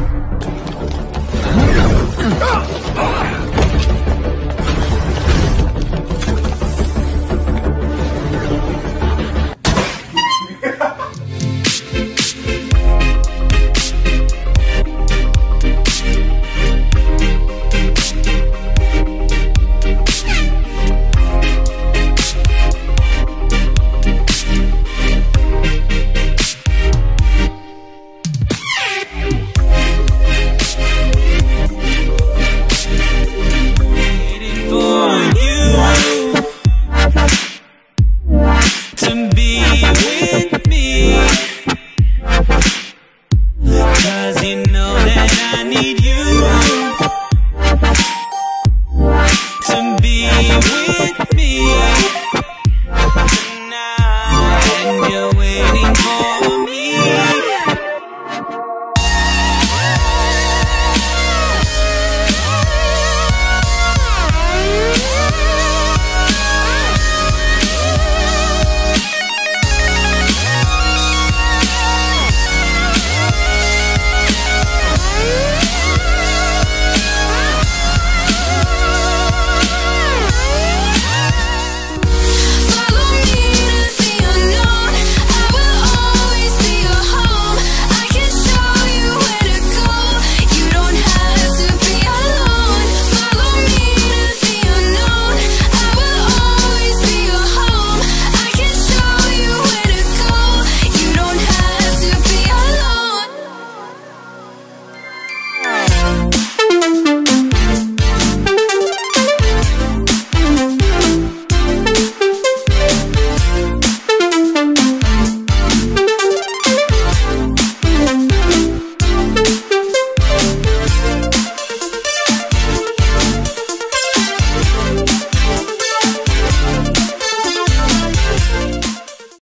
Bye. I need